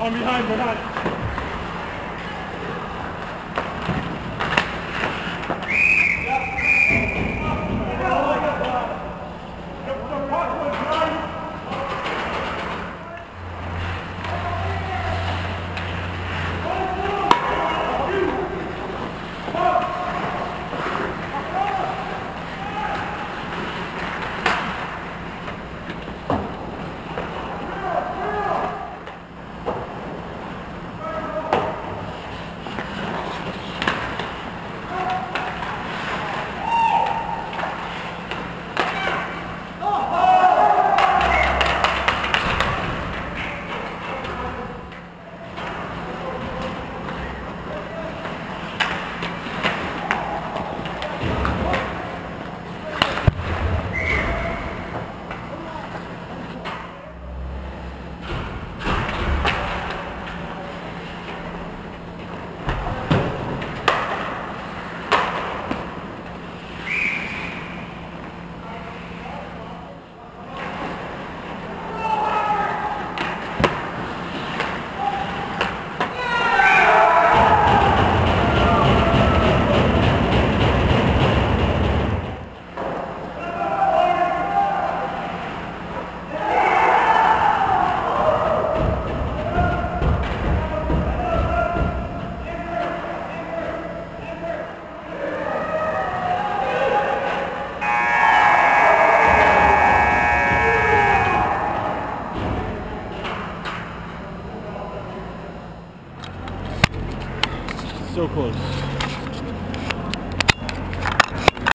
One behind, behind. teu corpo.